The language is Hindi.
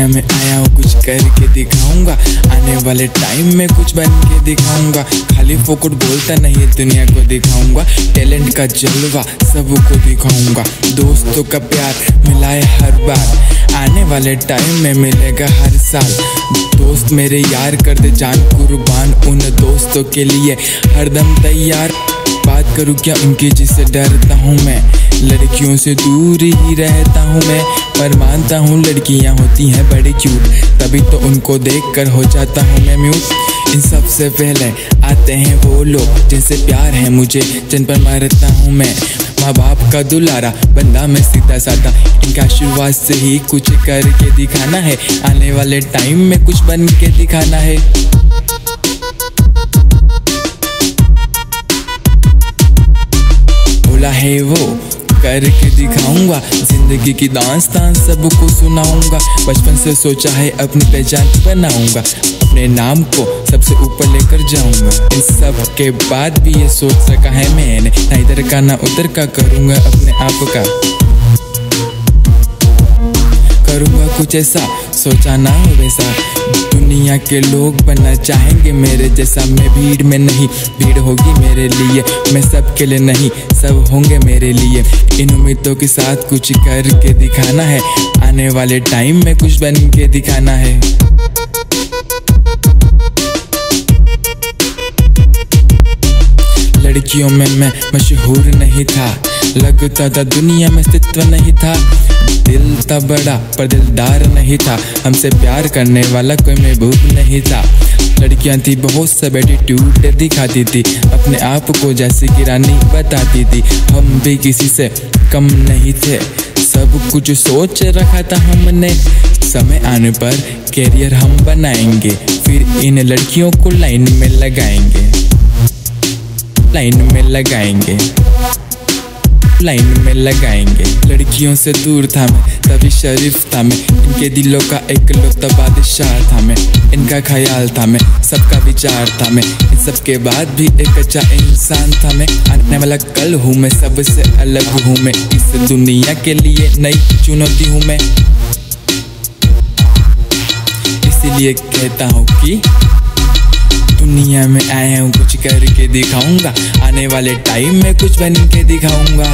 कुछ करके दिखाऊँगा। आने वाले टाइम में कुछ बन के दिखाऊँगा। खाली फोकट बोलता नहीं दुनिया को दिखाऊँगा। टैलेंट का जलवा सबको दिखाऊँगा। दोस्तों का प्यार मिलाए हर बार। आने वाले टाइम में मिलेगा हर साल। दोस्त मेरे यार कर दे जान, कुर्बान उन दोस्तों के लिए। हरदम तैयार। बात करूँ क्या उनकी जिससे डरता हूँ मैं? लड़कियों से दूर ही रहता हूँ मैं, पर मानता हूँ लड़कियाँ होती हैं बड़े क्यूट तभी तो उनको देख कर हो जाता हूँ मैं म्यूट इन सबसे पहले आते हैं वो लोग जिनसे प्यार है मुझे, जिन पर मरता हूँ मैं। माँ बाप का दुलारा, बंदा मैं सीधा साधा इनका शुरुआत से ही कुछ करके दिखाना है। आने वाले टाइम में कुछ बन के दिखाना है। है वो करके दिखाऊँगा। ज़िंदगी की दांस तान सबको सुनाऊँगा। बचपन से सोचा है, अपनी पहचान बनाऊँगा। अपने नाम को सबसे ऊपर लेकर जाऊँगा। इन सब के बाद भी ये सोच सका है मैंने। ना इधर का, ना उधर का करूँगा अपने आप का। करूँगा कुछ ऐसा, सोचा ना वैसा। दुनिया के लोग बनना चाहेंगे मेरे जैसा। मैं भीड़ में नहीं, भीड़ होगी मेरे लिए। मैं सबके लिए नहीं, सब होंगे मेरे लिए। इन उम्मीदों के साथ कुछ करके दिखाना है। आने वाले टाइम में कुछ बन के दिखाना है। लड़कियों में मैं मशहूर नहीं था। लगता था दुनिया में अस्तित्व नहीं था। दिल था बड़ा, पर दिलदार नहीं था। हमसे प्यार करने वाला कोई महबूब नहीं था। लड़कियाँ थी, बहुत सब एटीट्यूड दिखाती थी। अपने आप को जैसे कि रानी बताती थी। हम भी किसी से कम नहीं थे। सब कुछ सोच रखा था हमने। समय आने पर कैरियर हम बनाएँगे। फिर इन लड़कियों को लाइन में लगाएँगे। लाइन में लगाएँगे। लाइन में लगाएँगे। लड़कियों से दूर था मैं तभी शरीफ था मैं इनके दिलों का एक लोता बादशाह था मैं इनका ख्याल था मैं सबका विचार था मैं इन सब के बाद भी एक अच्छा इंसान था मैं आने वाला कल हूँ मैं, सबसे अलग हूँ मैं। इस दुनिया के लिए नई चुनौती हूँ मैं। इसीलिए कहता हूँ कि दुनिया में आया हूँ, कुछ करके दिखाऊँगा। आने वाले टाइम में कुछ बन के दिखाऊँगा।